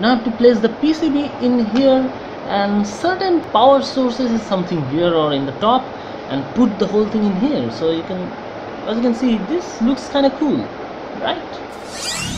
now to place the PCB in here and certain power sources is something here or in the top and put the whole thing in here. So you can as you can see this looks kind of cool right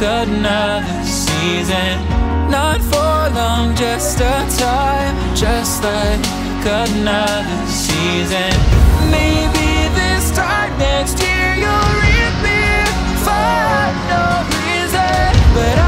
like another season Not for long, just a time Just like another season Maybe this time next year you'll reap me for no reason But I'll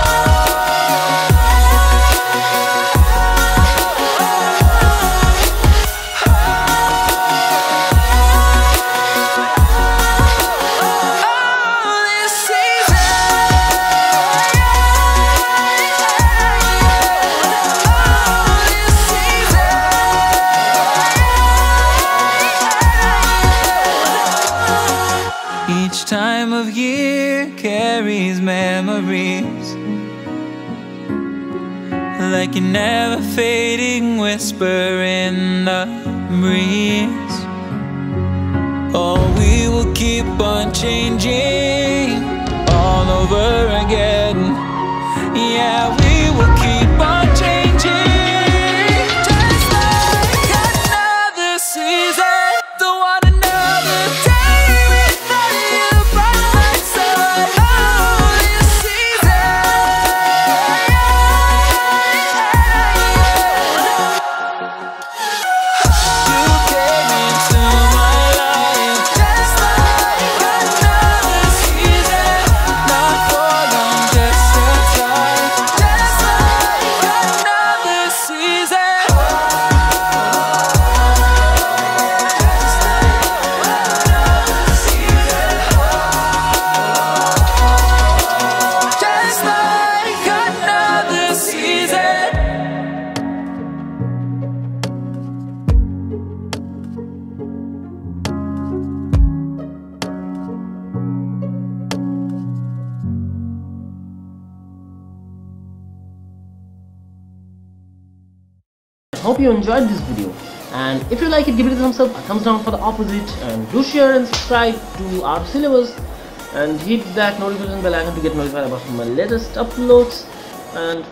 Year carries memories Like a never fading whisper in the breeze Oh, we will keep on changing all over again. Yeah, hope you enjoyed this video. And if you like it give it a thumbs up a thumbs down for the opposite and do share and subscribe to Outta Syllabus. And hit that notification bell icon to get notified about my latest uploads. And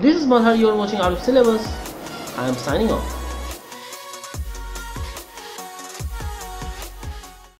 this is Malhar you are watching Outta Syllabus. I am signing off